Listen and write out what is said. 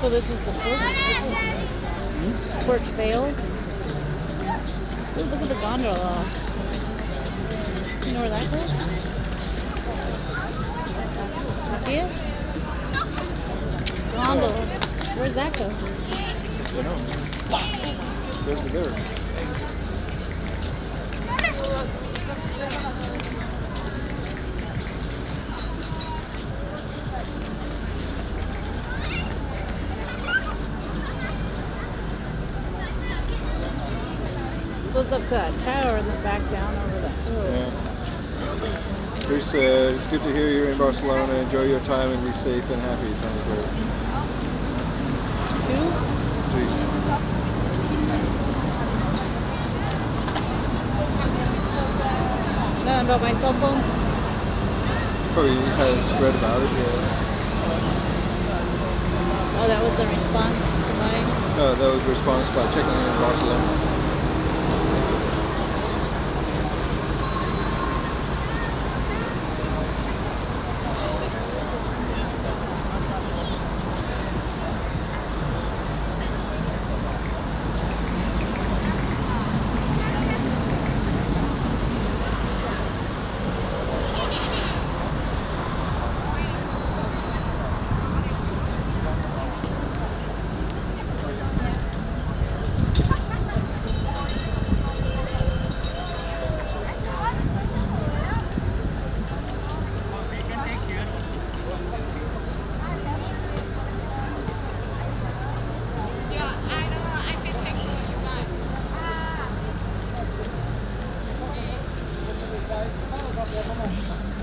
So this is the porch? Port Vell? Ooh, look at the gondola. You know where that goes? You see it? Gondola. Where's that go? You know. There's the there. Goes up to that tower and then back down over that hill. Yeah. Bruce said, it's good to hear you're in Barcelona. Enjoy your time and be safe and happy. Thank you. Bruce. Nothing about my cell phone? Probably has read about it, yeah. Oh, that was the response to mine. No, that was response by checking in in Barcelona. どうぞどうぞ。